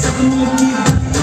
Seven more people.